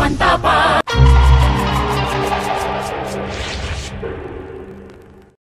Pantapa.